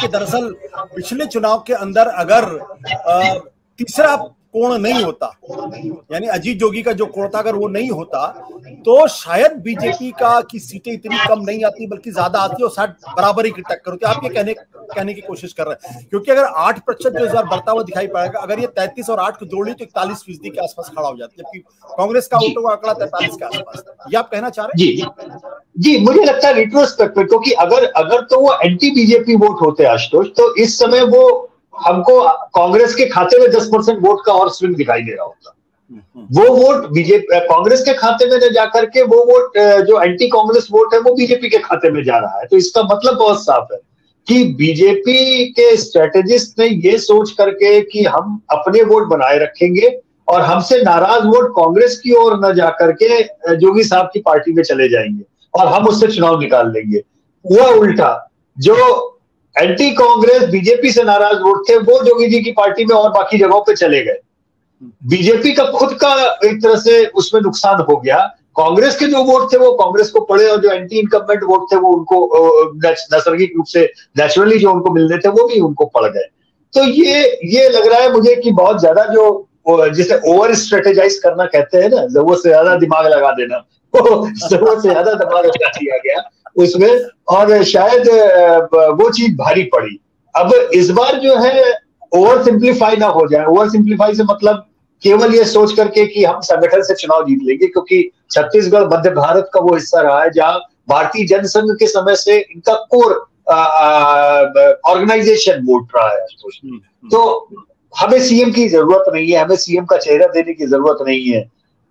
कि दरअसल पिछले चुनाव के अंदर अगर तीसरा कोण नहीं होता। यानी अजीत जोगी का जो कोण था, अगर वो नहीं होता तो शायद बीजेपी का की सीटें इतनी कम नहीं आती, बल्कि ज़्यादा आती और शायद बराबरी की टक्कर होती आप ये कहने कहने की कोशिश कर रहे हैं। क्योंकि अगर आठ प्रतिशत जो इस बार बढ़ता हुआ दिखाई पड़ेगा, अगर ये तैतीस और आठ को जोड़ ली तो इकतालीस फ़ीसदी के आसपास खड़ा हो जाता है। जबकि कांग्रेस का वोटों का आंकड़ा तैतालीस के आसपास। ये आप कहना चाह रहे हैं? जी। मुझे लगता है रिट्रोस्पेक्ट क्योंकि अगर अगर तो वो एंटी बीजेपी वोट होते, आशुतोष तो इस समय वो हमको कांग्रेस के खाते में दस परसेंट वोट का और स्विंग दिखाई दे रहा होता वो वोट बीजेपी कांग्रेस के खाते में जाकर के वो वोट जो एंटी कांग्रेस वोट है वो बीजेपी के खाते में जा रहा है। तो इसका मतलब बहुत साफ़ है कि बीजेपी के स्ट्रेटेजिस्ट ने ये सोच करके कि हम अपने वोट बनाए रखेंगे और हमसे नाराज़ वोट कांग्रेस की ओर न जाकर के जोगी साहब की पार्टी में चले जाएँगे और हम उससे चुनाव निकाल लेंगे। हुआ उल्टा, जो एंटी कांग्रेस, बीजेपी से नाराज़ वोट थे, वो जोगी जी की पार्टी में और बाकी जगहों पे चले गए। बीजेपी का खुद का एक तरह से उसमें नुकसान हो गया। कांग्रेस के जो वोट थे, वो कांग्रेस को पड़े और जो एंटी इनकम्बेंट वोट थे, वो उनको नैसर्गिक रूप से नेचुरली जो उनको मिलने थे, वो भी उनको पड़ गए। तो ये ये लग रहा है मुझे कि बहुत ज़्यादा जो जिसे ओवर स्ट्रेटेजाइज करना कहते हैं ना, ज़रूरत से ज़्यादा दिमाग लगा देना। ज़रूरत से ज़्यादा दिमाग लगा दिया गया। उसमें और शायद वो चीज़ भारी पड़ी। अब इस बार जो है ओवर सिंप्लीफाई ना हो जाए। ओवर सिंप्लीफाई से मतलब केवल ये सोच करके कि हम संगठन से चुनाव जीत लेंगे क्योंकि छत्तीसगढ़ मध्य भारत का वो हिस्सा रहा है जहाँ भारतीय जनसंघ के समय से इनका कोर ऑर्गेनाइजेशन वोट रहा है। हम्म, हम्म। तो हमें सीएम की ज़रूरत नहीं है हमें सीएम का चेहरा देने की ज़रूरत नहीं है।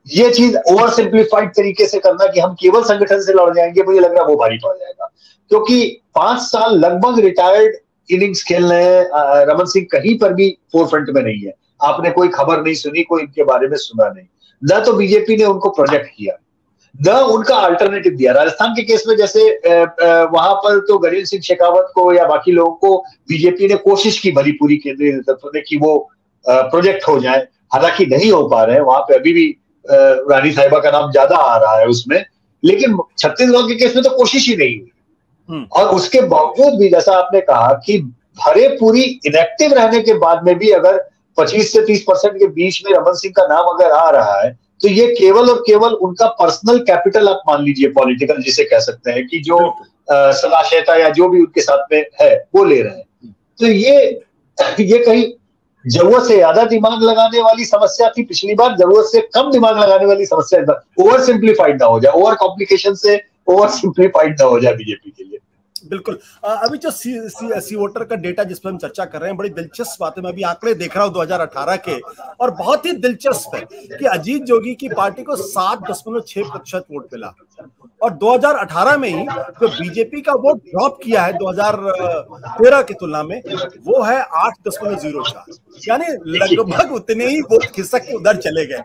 ये चीज़ ओवर सिंप्लीफाइड तरीके से करना कि हम केवल संगठन से लड़ जाएँगे, मुझे लग रहा है वो भारी पड़ जाएगा। क्योंकि पाँच साल लगभग रिटायर्ड इनिंग्स खेल रहे हैं रमन सिंह कहीं पर भी फोर फ्रंट में नहीं है। आपने कोई खबर नहीं सुनी, कोई इनके बारे में सुना नहीं। न तो बीजेपी ने उनको प्रोजेक्ट किया, न उनका अल्टरनेटिव दिया। राजस्थान के केस में जैसे वहाँ पर तो गरीब सिंह शेखावत को या बाकी लोगों को बीजेपी ने कोशिश की भरी पूरी केंद्रीय नेतृत्व ने कि वो प्रोजेक्ट हो जाए। हालाँकि नहीं हो पा रहे हैं, वहाँ पे अभी भी रानी साहिबा का नाम ज़्यादा आ रहा है उसमें लेकिन छत्तीसगढ़ के केस में तो कोशिश ही नहीं हुई। हम्म। और उसके बावजूद भी जैसा आपने कहा कि भरे पूरी इनेक्टिव रहने के बाद में भी अगर 25 से 30 परसेंट के बीच में रमन सिंह का नाम अगर आ रहा है तो ये केवल और केवल उनका पर्सनल कैपिटल आप मान लीजिए पॉलिटिकल जिसे कह सकते हैं कि जो सदाशयता या जो भी उनके साथ में है वो ले रहे हैं। तो ये ये कहीं ज़रूरत से ज़्यादा दिमाग लगाने वाली समस्या थी पिछली बार, ज़रूरत से कम दिमाग लगाने वाली समस्या ओवर सिंप्लीफाइड ना हो जाए ओवर कॉम्प्लिकेशन से ओवर सिंप्लीफाइड ना हो जाए बीजेपी के लिए। बिल्कुल। अभी जो सी, सी, सी वोटर का डेटा जिस पर हम चर्चा कर रहे हैं बड़ी दिलचस्प बात है। मैं अभी आंकड़े देख रहा हूँ 2018 के और बहुत ही दिलचस्प है कि अजीत जोगी की पार्टी को सात दशमलव छह प्रतिशत वोट मिला। और 2018 में ही जो बीजेपी का वोट ड्रॉप किया है 2013 की तुलना में वो है आठ दशमलव ज़ीरो चार। यानी लगभग उतने ही वोट खिसक के उधर चले गए।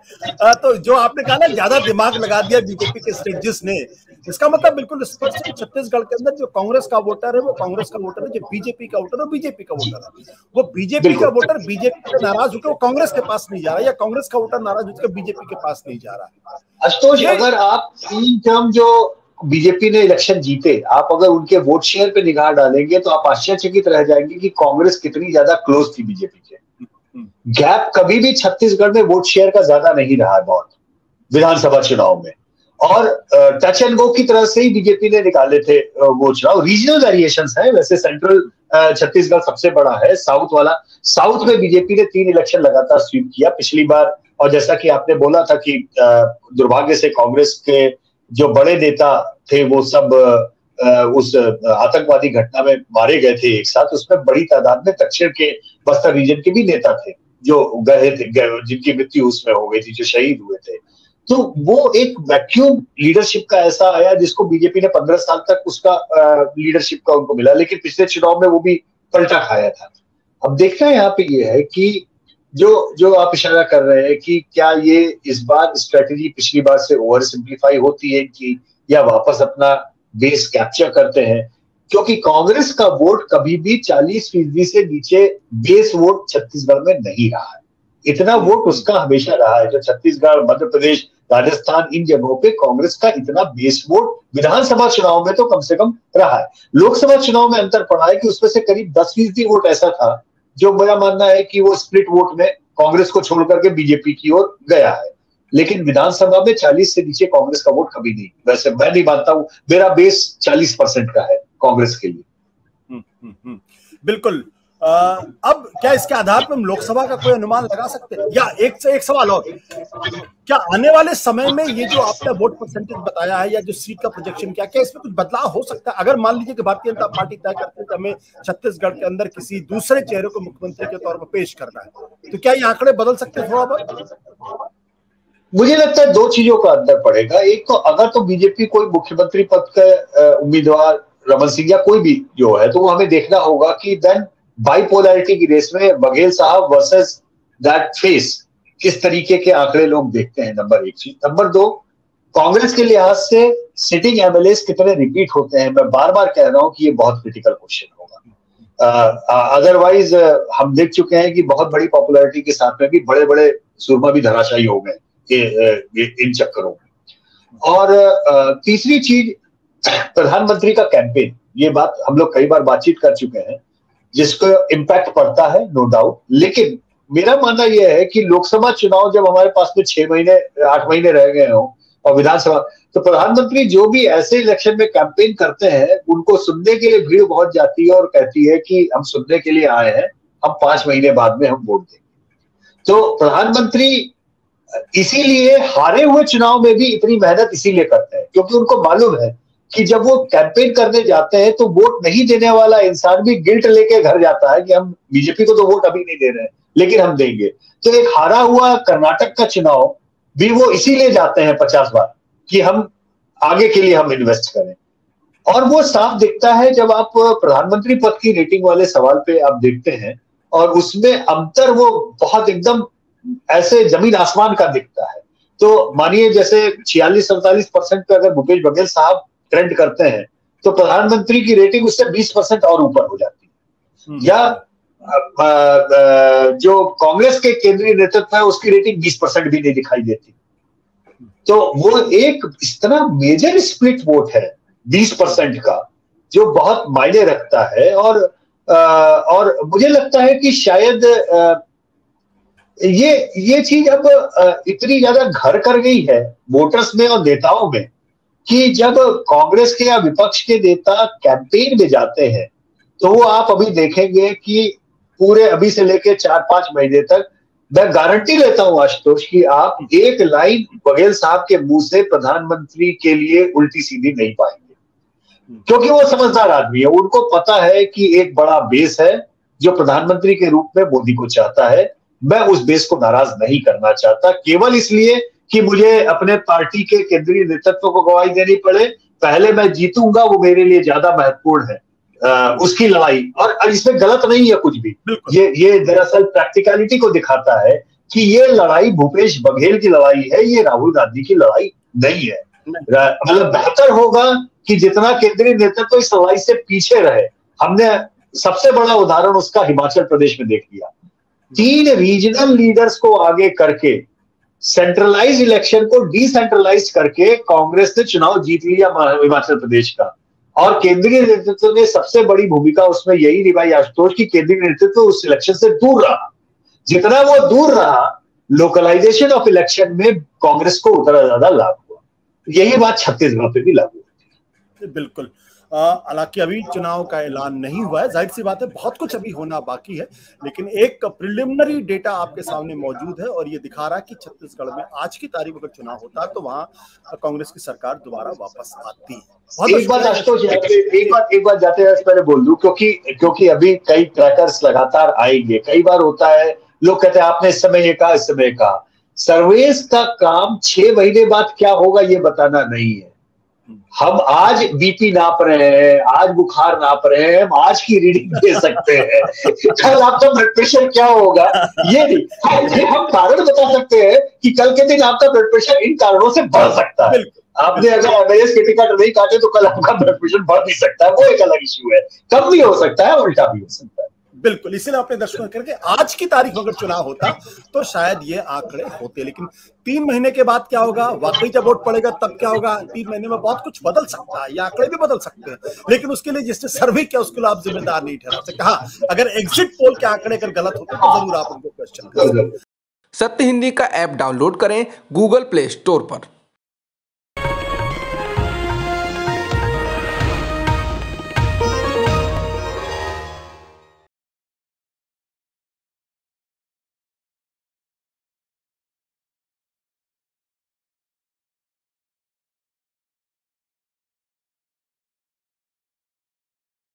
तो जो आपने कहा ना ज़्यादा दिमाग लगा दिया बीजेपी के स्ट्रेटजिस्ट ने इसका मतलब बिल्कुल स्पष्ट है छत्तीसगढ़ के अंदर जो कांग्रेस का वोटर है वो कांग्रेस का वोटर है जो बीजेपी का वोटर है बीजेपी का वोटर है। वो बीजेपी का वोटर बीजेपी से नाराज़ होकर वो कांग्रेस के पास नहीं जा रहा या कांग्रेस का वोटर नाराज़ होकर बीजेपी के पास नहीं जा रहा। है आशुतोष अगर आप तीन टर्म जो बीजेपी ने इलेक्शन जीते आप अगर उनके वोट शेयर पे निगाह डालेंगे तो आप आश्चर्यचकित रह जाएँगे कि कांग्रेस कितनी ज़्यादा क्लोज थी बीजेपी के। गैप कभी भी छत्तीसगढ़ में वोट शेयर का ज़्यादा नहीं रहा है बहुत विधानसभा चुनाव में। और टच एंड गो की तरह से ही बीजेपी ने निकाले थे वो चुनाव। रीजनल वेरिएशन है, वैसे सेंट्रल छत्तीसगढ़ सबसे बड़ा है साउथ वाला। साउथ में बीजेपी ने तीन इलेक्शन लगातार स्वीप किया पिछली बार। और जैसा कि आपने बोला था कि दुर्भाग्य से कांग्रेस के जो बड़े नेता थे, वो सब उस आतंकवादी घटना में मारे गए थे एक साथ। उसमें बड़ी तादाद में दक्षिण के बस्तर रीजन के भी नेता थे, जो गए थे जिनकी मृत्यु उसमें हो गई थी, जो शहीद हुए थे। तो वो एक वैक्यूम लीडरशिप का ऐसा आया जिसको बीजेपी ने पंद्रह साल तक उसका लीडरशिप का उनको मिला। लेकिन पिछले चुनाव में वो भी पलटा खाया था। अब देखना यहाँ पे ये है कि जो जो आप इशारा कर रहे हैं कि क्या ये इस बार स्ट्रेटेजी पिछली बार से ओवर सिंप्लीफाई होती है कि या वापस अपना बेस कैप्चर करते हैं? क्योंकि कांग्रेस का वोट कभी भी 40 फ़ीसदी से नीचे बेस वोट छत्तीसगढ़ में नहीं रहा है। इतना वोट उसका हमेशा रहा है। जो छत्तीसगढ़ मध्य प्रदेश राजस्थान इन जगहों पे कांग्रेस का इतना बेस वोट विधानसभा चुनाव में तो कम से कम रहा है। लोकसभा चुनाव में अंतर पड़ा है कि उसमें से करीब दस फ़ीसदी वोट ऐसा था जो मेरा मानना है कि वो स्प्लिट वोट में कांग्रेस को छोड़ करके बीजेपी की ओर गया है। लेकिन विधानसभा में 40 से नीचे कांग्रेस का वोट कभी नहीं। वैसे मैं नहीं मानता हूँ मेरा बेस 40 परसेंट का है कांग्रेस के लिए। हम्म, हम्म, हम्म। बिल्कुल। अब क्या इसके आधार पर हम लोकसभा का कोई अनुमान लगा सकते हैं? या एक से एक सवाल और। क्या आने वाले समय में ये जो आपने वोट परसेंटेज बताया है या जो सीट का प्रोजेक्शन क्या क्या इसमें कुछ बदलाव हो सकता है? अगर मान लीजिए कि भारतीय जनता पार्टी तय करते हैं हमें छत्तीसगढ़ के अंदर किसी दूसरे चेहरे को मुख्यमंत्री के तौर पर पेश करना है तो क्या ये आंकड़े बदल सकते हैं थोड़ा बहुत? मुझे लगता है दो चीज़ों का अंतर पड़ेगा। एक तो अगर तो बीजेपी कोई मुख्यमंत्री पद का उम्मीदवार रमन सिंह या कोई भी जो है तो वो हमें देखना होगा कि देन बाइपोलैरिटी की रेस में बघेल साहब वर्सेस दैट फेस किस तरीके के आंकड़े लोग देखते हैं? नंबर एक चीज़। नंबर दो, कांग्रेस के लिहाज से सिटिंग एमएलए कितने रिपीट होते हैं? मैं बार बार कह रहा हूँ कि ये बहुत क्रिटिकल क्वेश्चन होगा। अदरवाइज़ हम देख चुके हैं कि बहुत बड़ी पॉपुलैरिटी के साथ में भी बड़े बड़े सुरमा भी धराशायी हो गए इन चक्करों में। और तीसरी चीज़, प्रधानमंत्री का कैंपेन ये बात हम लोग कई बार बातचीत कर चुके हैं। जिसको इम्पैक्ट पड़ता है नो डाउट लेकिन मेरा मानना यह है कि लोकसभा चुनाव जब हमारे पास में छह महीने, आठ महीने रह गए हों, और विधानसभा तो प्रधानमंत्री जो भी ऐसे इलेक्शन में कैंपेन करते हैं, उनको सुनने के लिए भीड़ बहुत जाती है और कहती है कि हम सुनने के लिए आए हैं, हम पाँच महीने बाद में हम वोट देंगे। तो प्रधानमंत्री इसीलिए हारे हुए चुनाव में भी इतनी मेहनत इसीलिए करते हैं, क्योंकि उनको मालूम है कि जब वो कैंपेन करने जाते हैं तो वोट नहीं देने वाला इंसान भी गिल्ट लेके घर जाता है कि हम बीजेपी को तो वोट अभी नहीं दे रहे हैं, लेकिन हम देंगे। तो एक हारा हुआ कर्नाटक का चुनाव भी वो इसीलिए जाते हैं पचास बार कि हम आगे के लिए हम इन्वेस्ट करें। और वो साफ़ दिखता है जब आप प्रधानमंत्री पद की रेटिंग वाले सवाल पे आप देखते हैं, और उसमें अंतर वो बहुत एकदम ऐसे ज़मीन आसमान का दिखता है। तो मानिए जैसे छियालीस सैतालीस परसेंट पे अगर भूपेश बघेल साहब ट्रेंड करते हैं तो प्रधानमंत्री की रेटिंग उससे बीस परसेंट और ऊपर हो जाती है हम्म। या जो कांग्रेस के केंद्रीय नेतृत्व है उसकी रेटिंग बीस परसेंट भी नहीं दिखाई देती तो वो एक तरह मेजर स्प्लिट वोट है बीस परसेंट का जो बहुत मायने रखता है और और मुझे लगता है कि शायद ये ये चीज़ अब इतनी ज़्यादा घर कर गई है वोटर्स में और नेताओं में कि जब कांग्रेस के या विपक्ष के नेता कैंपेन में जाते हैं तो वो आप अभी देखेंगे कि पूरे अभी से लेके चार पाँच महीने तक, मैं गारंटी लेता हूँ आशुतोष कि आप एक लाइन बघेल साहब के मुँह से प्रधानमंत्री के लिए उल्टी सीधी नहीं पाएँगे। क्योंकि वो समझदार आदमी है, उनको पता है कि एक बड़ा बेस है जो प्रधानमंत्री के रूप में मोदी को चाहता है। मैं उस बेस को नाराज़ नहीं करना चाहता, केवल इसलिए कि मुझे अपने पार्टी के केंद्रीय नेतृत्व को गवाही देनी पड़े। पहले मैं जीतूँगा वो मेरे लिए ज़्यादा महत्वपूर्ण है आ, उसकी लड़ाई। और इसमें गलत नहीं है कुछ भी। ये ये दरअसल प्रैक्टिकलिटी को दिखाता है कि ये लड़ाई भूपेश बघेल की लड़ाई है ये राहुल गांधी की लड़ाई नहीं है। मतलब बेहतर होगा कि जितना केंद्रीय नेतृत्व इस लड़ाई से पीछे रहे। हमने सबसे बड़ा उदाहरण उसका हिमाचल प्रदेश में देख लिया। तीन रीजनल लीडर्स को आगे करके सेंट्रलाइज इलेक्शन को डिसेंट्रलाइज करके कांग्रेस ने चुनाव जीत लिया हिमाचल प्रदेश का। और केंद्रीय नेतृत्व ने सबसे बड़ी भूमिका उसमें यही निभाई आशुतोष की, केंद्रीय नेतृत्व उस इलेक्शन से दूर रहा। जितना वो दूर रहा लोकलाइजेशन ऑफ़ इलेक्शन में कांग्रेस को उतना ज़्यादा लाभ हुआ। यही बात छत्तीसगढ़ पे भी लागू होती है। बिल्कुल। हालाँकि अभी चुनाव का ऐलान नहीं हुआ है। ज़ाहिर सी बात है बहुत कुछ अभी होना बाकी है लेकिन एक प्रिलिमिनरी डेटा आपके सामने मौजूद है और ये दिखा रहा है कि छत्तीसगढ़ में आज की तारीख अगर चुनाव होता तो वहाँ कांग्रेस की सरकार दोबारा वापस आती है। एक बात आशुतोष एक बात एक बात जाते हैं पहले बोल दू क्योंकि क्योंकि अभी कई ट्रैकर्स लगातार आएँगे। कई बार होता है लोग कहते हैं आपने इस समय ये कहा इस समय कहा। सर्वेस का काम छह महीने बाद क्या होगा ये बताना नहीं है। हम आज बीपी नाप रहे हैं आज बुखार नाप रहे हैं हम आज की रीडिंग दे सकते हैं। कल आपका ब्लड प्रेशर क्या होगा? ये नहीं हम कारण बता सकते हैं कि कल के दिन आपका ब्लड प्रेशर इन कारणों से बढ़ सकता है। आपने अगर एमएस के टिकट नहीं काटे तो कल आपका ब्लड प्रेशर बढ़ नहीं सकता है। वो एक अलग इश्यू है। कम भी हो सकता है उल्टा भी हो सकता है। बिल्कुल, इसीलिए अपने दर्शकों करके आज की तारीख अगर चुनाव होता तो शायद ये आंकड़े होते, लेकिन तीन महीने के बाद क्या होगा? वाकई जब वोट पड़ेगा, तब क्या होगा? तीन महीने में बहुत कुछ बदल सकता है, ये आंकड़े भी बदल सकते हैं, लेकिन उसके लिए जिसने सर्वे किया, उसके लिए आप जिम्मेदार नहीं ठहरा सकते हाँ अगर एग्जिट पोल के आंकड़े अगर गलत होते तो ज़रूर आप उनको क्वेश्चन सत्य हिंदी का ऐप डाउनलोड करें गूगल प्ले स्टोर पर।